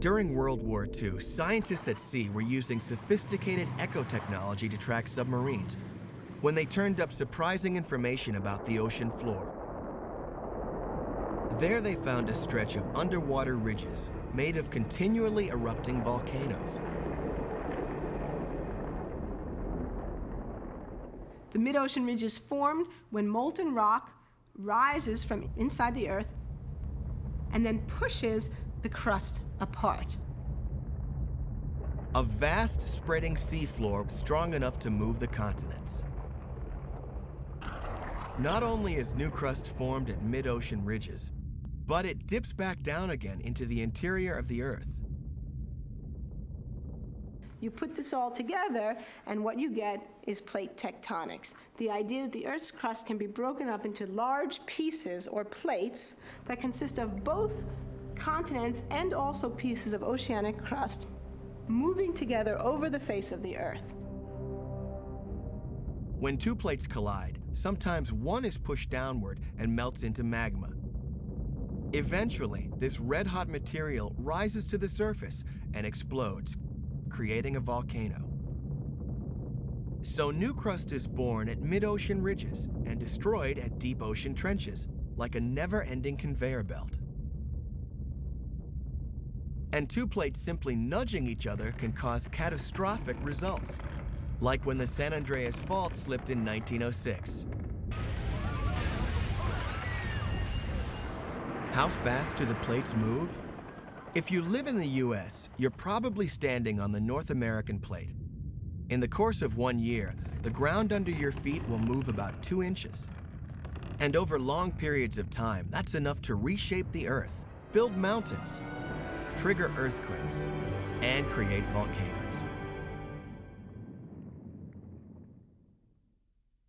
During World War II, scientists at sea were using sophisticated echo technology to track submarines when they turned up surprising information about the ocean floor. There they found a stretch of underwater ridges made of continually erupting volcanoes. The mid-ocean ridges formed when molten rock rises from inside the earth and then pushes the crust apart. A vast spreading seafloor strong enough to move the continents. Not only is new crust formed at mid-ocean ridges, but it dips back down again into the interior of the Earth. You put this all together, and what you get is plate tectonics. The idea that the Earth's crust can be broken up into large pieces or plates that consist of both continents and also pieces of oceanic crust moving together over the face of the Earth. When two plates collide, sometimes one is pushed downward and melts into magma. Eventually, this red-hot material rises to the surface and explodes, creating a volcano. So new crust is born at mid-ocean ridges and destroyed at deep ocean trenches, like a never-ending conveyor belt. And two plates simply nudging each other can cause catastrophic results, like when the San Andreas Fault slipped in 1906. How fast do the plates move? If you live in the US, you're probably standing on the North American plate. In the course of one year, the ground under your feet will move about two inches. And over long periods of time, that's enough to reshape the Earth, build mountains, trigger earthquakes, and create volcanoes.